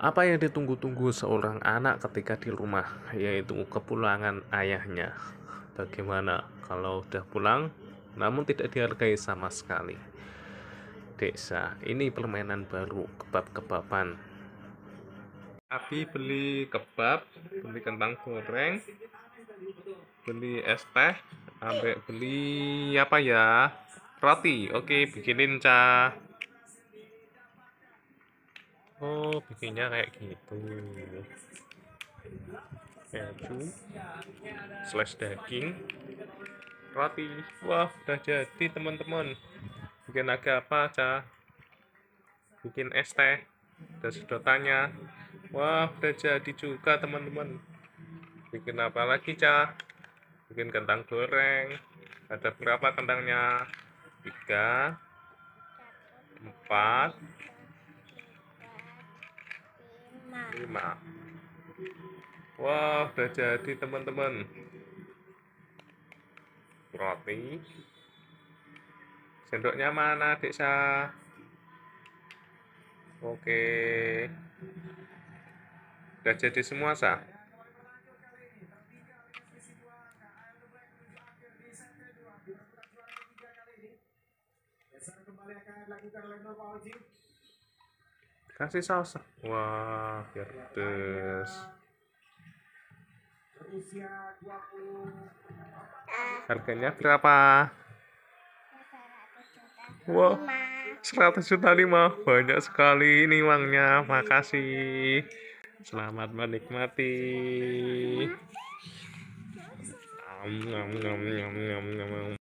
Apa yang ditunggu-tunggu seorang anak ketika di rumah, yaitu kepulangan ayahnya. Bagaimana kalau udah pulang, namun tidak dihargai sama sekali? Desa, ini permainan baru, kebab-kebaban. Abi beli kebab, beli kentang goreng, beli es teh, ambek beli apa ya? Roti. Oke, bikinin, Ca. Oh, bikinnya kayak gitu. Keju, slash daging, roti. Wah, udah jadi teman-teman. Bikin agak apa, Ca? Bikin es teh. Dan sedotannya. Wah, udah jadi juga teman-teman. Bikin apa lagi, Ca? Bikin kentang goreng. Ada berapa kentangnya? Tiga, empat, lima. Wah, udah jadi teman-teman. Roti. Sendoknya mana, Dek Sa? Oke. Udah jadi semua, Sa? Kasih saus. Wah, pedes. Harganya berapa? Wah, 100 juta lima. Banyak sekali ini uangnya. Makasih. Selamat menikmati. Am, am, am, am, am, am.